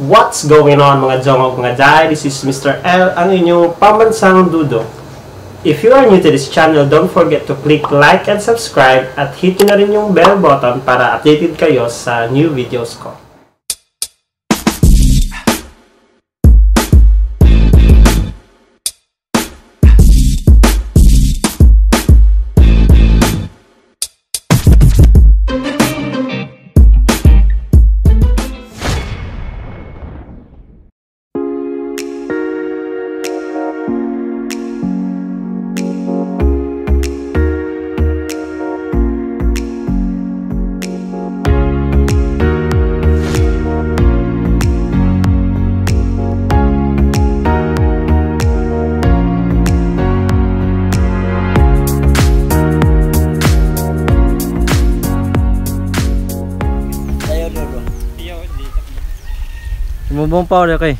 What's going on mga jongog mga jay? This is Mr. L, ang inyong pambansang dudo. If you are new to this channel, don't forget to click like and subscribe at hit na rin yung bell button para updated kayo sa new videos ko. bông bao được rồi.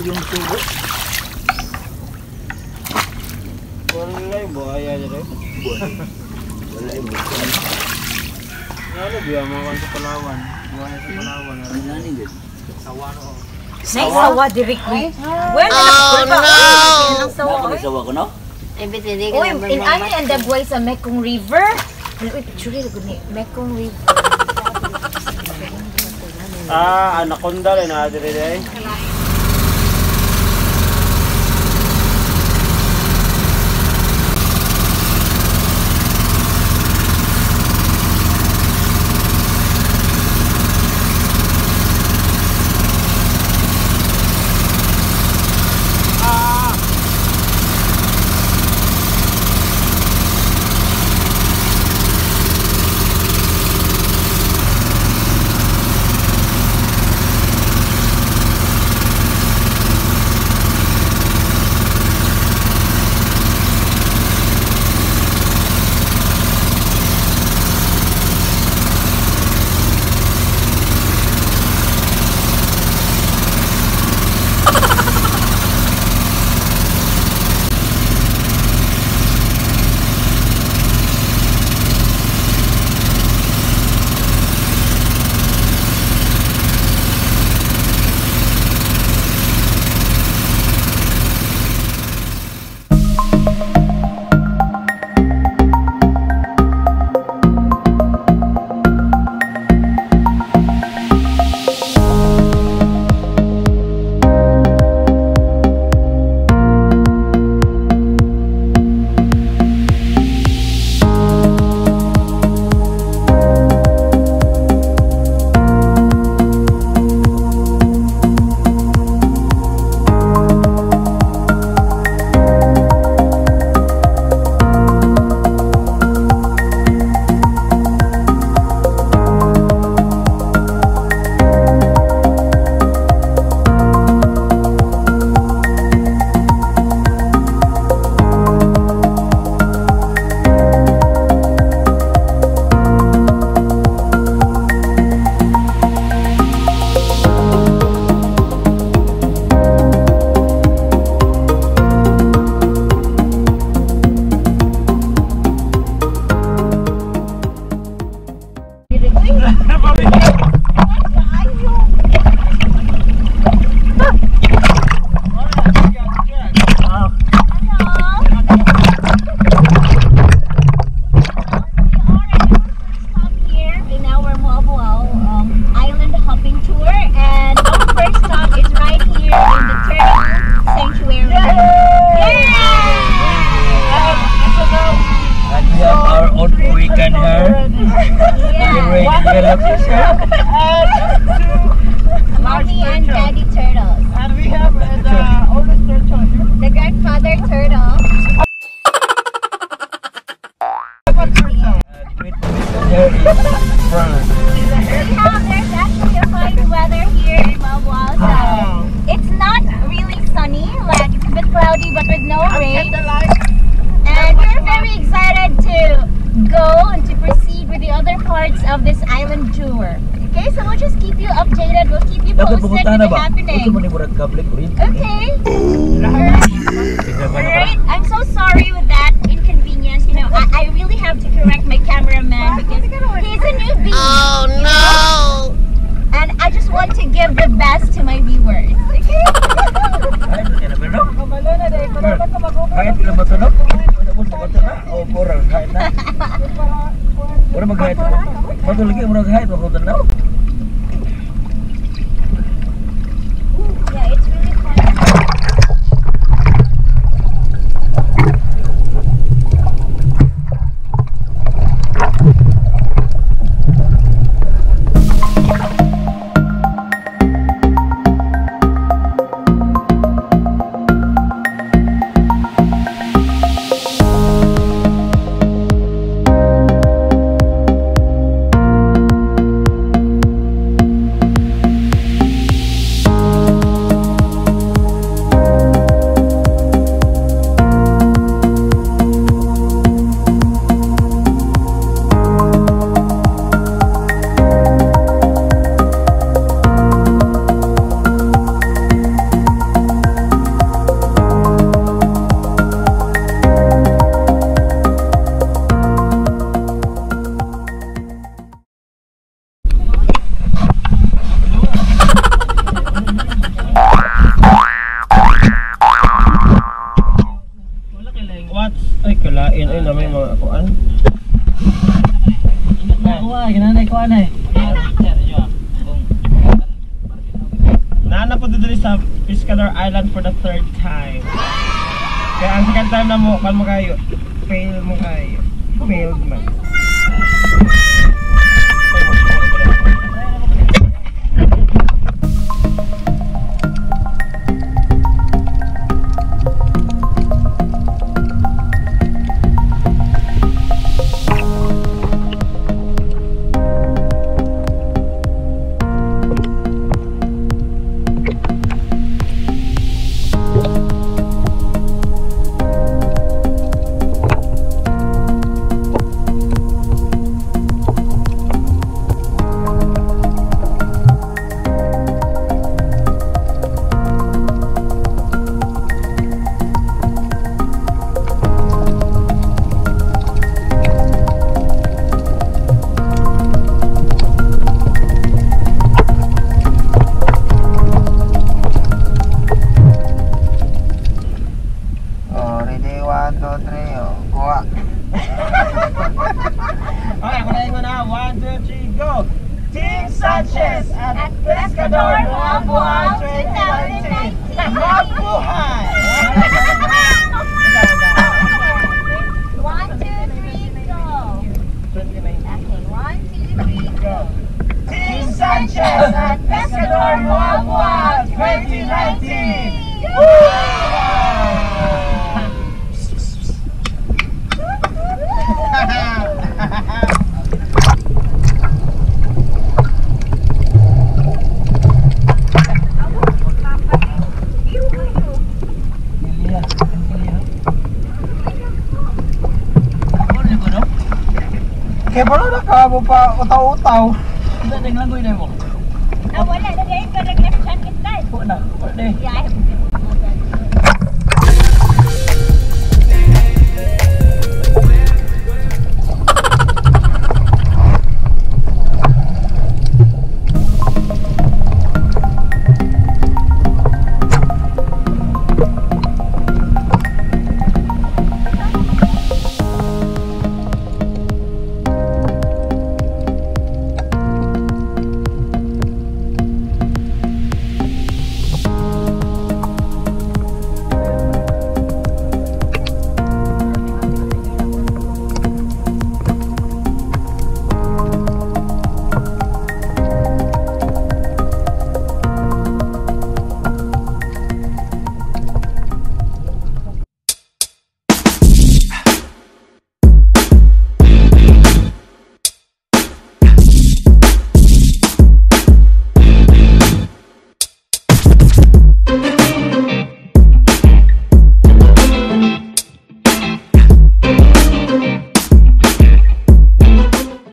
Yung tubo. Wala yung buhaya dyan eh. Wala yung buto. Ano biya mo kan sa Palawan? Buhaya sa Palawan. Ano nani gud? Nay sawa diri ko. When oh, no. Nang sawa. Oy. sawa ko no? Uy, in ani and the boy sa Mekong River. Ano uy picture rin ni Mekong River. Ah, anaconda rin na diri eh. Of this island tour. Okay, so we'll just keep you updated. We'll keep you posted with pumunta na the ba? Ito man happening. yung murag kable ko. Okay. Alright, I'm so sorry with that inconvenience. You know, I, I really have to correct my cameraman because he's a newbie. Oh no! And I just want to give the best to my viewers. Okay? Ay, na pero. Kahit ka matunog. Ano mo sa na? O moral kahit na. Orang magahit. Matulagi, orang magahit. Makutan na. Nakuha, ginanay ko anay. Naana po dito sa Piscador Island for the third time. Kaya ang second time na mo, kan mo kayo. Fail mo kayo. Failed man. Kaya pala nakabo pa utaw-utaw. Hindi, tingnan ko yun mo. Nawala na rin, pero nag-chan kita. Wala, wala. Yeah.